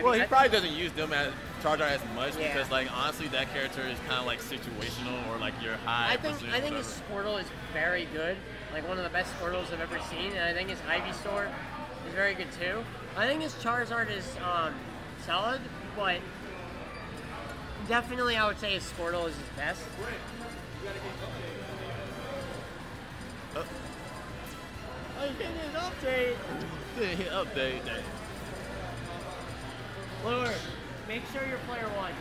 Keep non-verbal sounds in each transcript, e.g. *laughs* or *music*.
I well, mean, he I probably think- doesn't use them as Charizard as much Yeah. because, like, honestly, that character is kind of like situational or like your high. I think percent, I think his. Squirtle is very good, like one of the best Squirtles I've ever seen, and I think his Ivysaur is very good too. I think his Charizard is um, solid, but definitely I would say his Squirtle is his best. Oh, you getting an update? Didn't *laughs* hit update. Dang. Louir, make sure you're player one.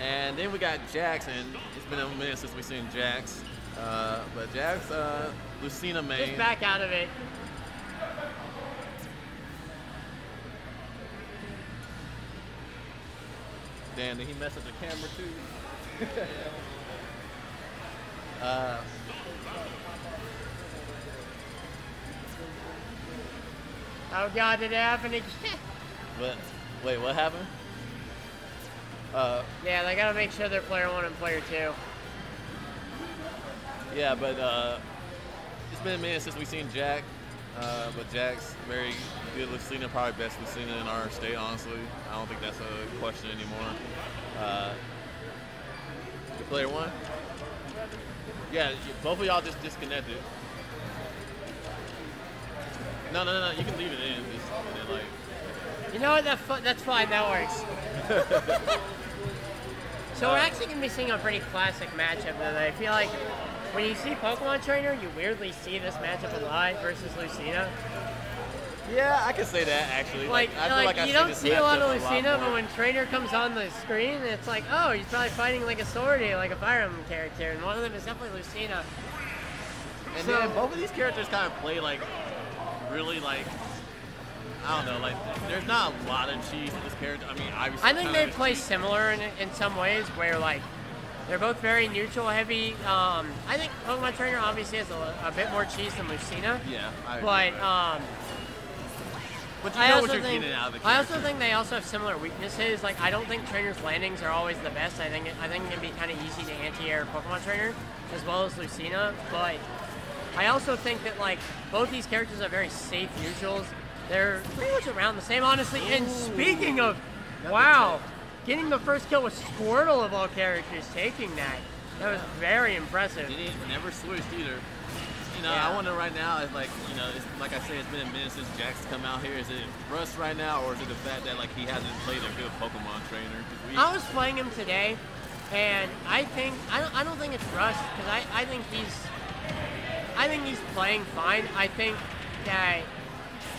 And then we got Jackson. it's been a minute since we've seen Jax. Uh, but Jax, uh, Lucina main. Just back out of it. Damn, did he mess up the camera too? *laughs* uh, Oh God, did it happen again? *laughs* but wait, what happened? Uh, yeah, they gotta make sure they're player one and player two. yeah, but uh, it's been a minute since we've seen Jax. Uh, but Jack's very good Lucina, probably best Lucina in our state, honestly. I don't think that's a question anymore. Uh, the player one? Yeah, both of y'all just disconnected. No, no, no, no, you can leave it in. Just, and then, like, You know what? That that's fine. That works. *laughs* so we're actually gonna be seeing a pretty classic matchup though. I feel like when you see Pokemon Trainer, you weirdly see this matchup a lot versus Lucina. yeah, I can say that actually. Like, I feel like, like I you see don't this see a lot of Lucina, more. but when Trainer comes on the screen, it's like, oh, he's probably fighting like a Swordy, like a Fire Emblem character, and one of them is definitely Lucina. And So- then both of these characters kind of play like really like I don't know, like there's not a lot of cheese in this character. I mean, obviously. I think they play cheese. similar in, in some ways, where like they're both very neutral heavy. Um, I think Pokemon Trainer obviously has a, a bit more cheese than Lucina, Yeah, I but um, but you I know also what you're think getting out of the I also think they also have similar weaknesses. Like I don't think Trainer's landings are always the best. I think it, I think it can be kind of easy to anti-air Pokemon Trainer as well as Lucina, but I also think that like both these characters are very safe neutrals. They're pretty much around the same, honestly. And speaking of, wow, getting the first kill with Squirtle of all characters taking that. That was very impressive. He didn't never switched either. You know, Yeah. I wonder right now, if like, you know, it's, like I say, it's been a minute since Jax come out here. Is it rust right now, or is it the fact that like he hasn't played a good Pokemon trainer? we- I was playing him today, and I think I don't, I don't think it's rust because I, I think he's I think he's playing fine. I think that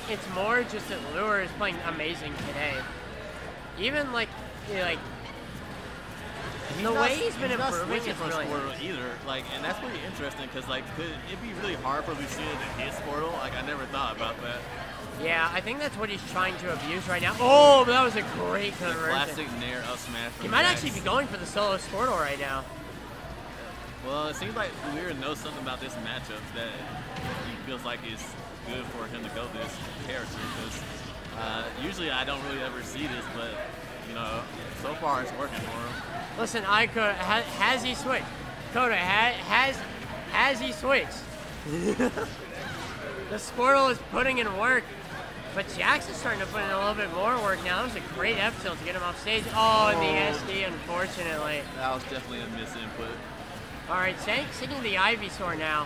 it's more just that Louir is playing amazing today. Even like you know, like He's the not- way he's been not improving is really Squirtle either. Like, and that's pretty interesting because like, could it be really hard for Lucina to hit Squirtle? Like, I never thought about that. yeah, I think that's what he's trying to abuse right now. Oh, but that was a great The conversion. classic Nair up smash. He might Jax. actually be going for the solo Squirtle right now. Well, it seems like Louir knows something about this matchup that he feels like is good for him to go this character. Because uh, usually I don't really ever see this, but you know, so far it's working for him. Listen, I could ha, has he switched? Coda ha, has has he switched? *laughs* the Squirtle is putting in work, but Jackson's starting to put in a little bit more work now. That was a great F tilt to get him off stage. Oh, and the SD, unfortunately. That was definitely a miss input. All right, singing the Ivysaur now.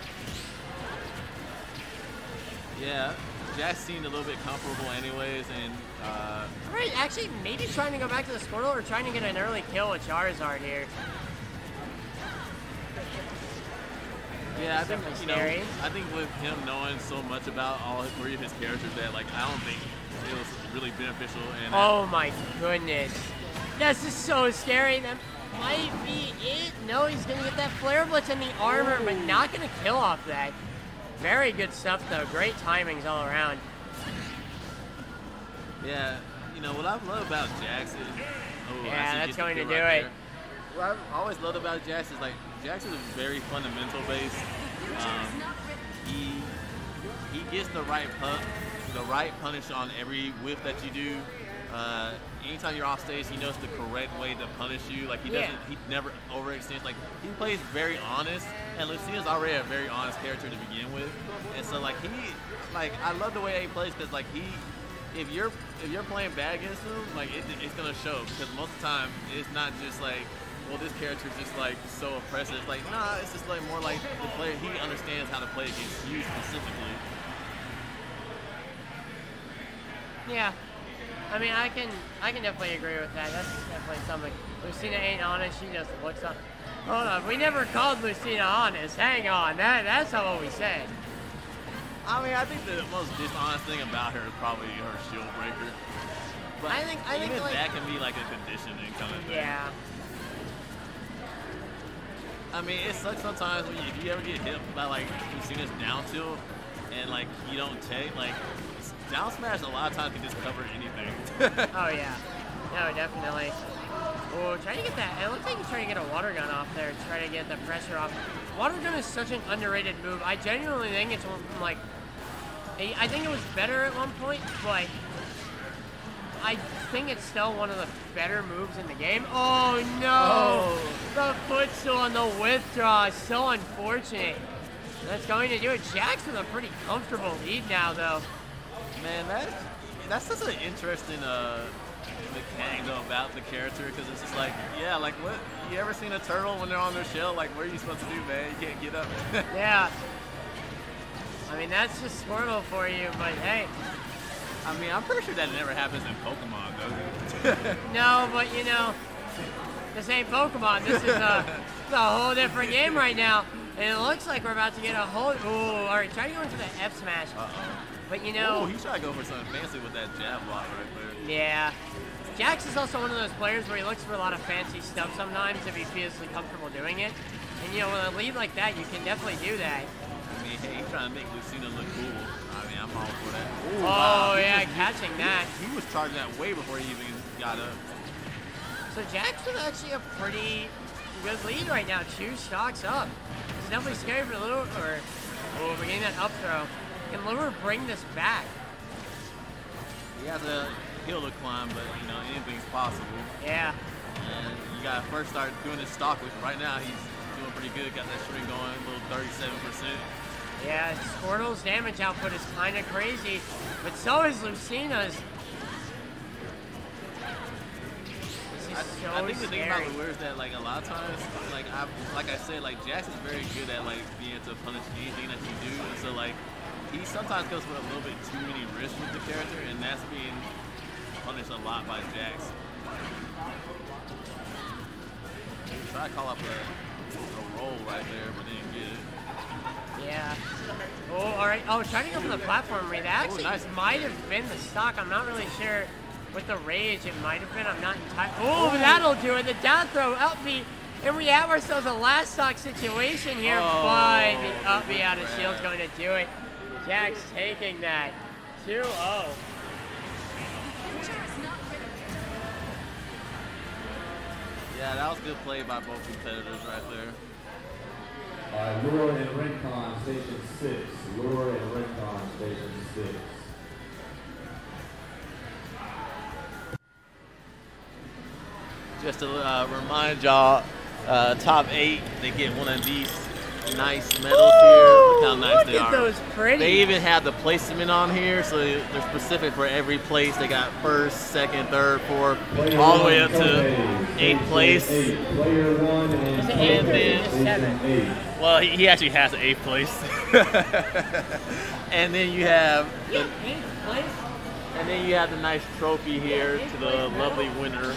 Yeah, Jax seemed a little bit comfortable anyways, and uh, All right, actually, maybe trying to go back to the Squirtle or trying to get an early kill with Charizard here. yeah, I think you know. I think with him knowing so much about all three of his characters, that like I don't think it was really beneficial. And Oh my goodness. This is so scary. Might be it. No, he's gonna get that flare blitz in the armor, but not gonna kill off that. Very good stuff though. Great timings all around. Yeah, you know what I love about Jax is. Oh, Yeah, that's going to do right it. there. What I've always loved about Jax is like Jax is a very fundamental based. Um, he he gets the right pun, the right punish on every whiff that you do. Uh, anytime you're off stage, he knows the correct way to punish you. Like he doesn't, he never overextends. Like he plays very honest, and Lucina's already a very honest character to begin with. And so like he, like I love the way he plays because like he if you're if you're playing bad against him, like it, it's gonna show because most of the time it's not just like, well, this character's just like so oppressive. It's like, nah, it's just like more like the player he understands how to play against you specifically. Yeah. I mean, I can I can definitely agree with that. That's definitely something. Lucina ain't honest. She just looks up. Hold on. We never called Lucina honest. Hang on. That that's not what we said. I mean, I think the most dishonest thing about her is probably her shield breaker. But I think- I even think, like- that can be like a conditioning kind of thing. Yeah. I mean, it sucks sometimes when you, if you ever get hit by like Lucina's down tilt and like you don't take like down smash a lot of times can just cover anything. *laughs* *laughs* Oh yeah. No, definitely. Oh, trying to get that. It looks like he's trying to get a water gun off there. Trying to get the pressure off. Water gun is such an underrated move. I genuinely think it's one like. I I think it was better at one point, but I think it's still one of the better moves in the game. Oh no! Oh. The footstool on the withdraw is so unfortunate. That's going to do it. Jax with a pretty comfortable lead now, though. Man, that's that's just an interesting uh, mechanic though about the character because it's just like, yeah, like what? You ever seen a turtle when they're on their shell? Like, what are you supposed to do, man? You can't get up. *laughs* Yeah. I mean, that's just Squirtle for you, but hey. I mean, I'm pretty sure that never happens in Pokemon, though. *laughs* No, but you know, this ain't Pokemon. This is a, *laughs* a whole different game right now. And it looks like we're about to get a whole. Ooh, all right, try to go into the F smash. Uh-oh. But you Oh, know, he tried to go for something fancy with that jab block right there. yeah. Jax is also one of those players where he looks for a lot of fancy stuff sometimes if he feels comfortable doing it. And you know, with a lead like that, you can definitely do that. I mean, hey, he's trying to make Lucina look cool. I mean, I'm all for that. Ooh, Oh, wow. Yeah, was- catching that. He was charging that way before he even got up. So Jax with actually a pretty good lead right now. Two stocks up. It's definitely scary for Louir. Or, oh, we're getting that up throw. Can Louir bring this back? He has a hill to climb, but you know anything's possible. Yeah. And you got to first start doing his stock, which right now he's doing pretty good. Got that string going, a little 37%. Yeah, Squirtle's damage output is kind of crazy, but so is Lucina's. I, so I think the thing about. Louir is that like a lot of times, like I like I said, like Jackson's very good at like being able to punish anything that you do, and so like he sometimes goes with a little bit too many risks with the character, and that's being punished a lot by Jax. Try to call up a, a roll right there, but didn't get it. Yeah. Oh, all right. Oh, trying to go for the platform read. That actually nice. might have been the stock. I'm not really sure. With the rage, it might have been. I'm not entirely. Oh, that'll do it. The down throw, up B. And we have ourselves a last stock situation here, Oh, but the up B out of shield's going to do it. Jax taking that. oh. 2-0. Yeah, that was good play by both competitors right there. All right, Louir and Rincon, station six. Louir and Rincon, station six. Just to uh, remind y'all, uh, top eight, they get one of these nice medals here. Look how nice Look they at are. those pretty. They even have the placement on here, so they're specific for every place. They got first, second, third, fourth, all the way up to eighth place. Eight. Player one and Is it Kobe, eight or then- is it seven? eight. Well, he, actually has eighth place. *laughs* and then you have, the, eighth place. and then you have the nice trophy here to the lovely winner.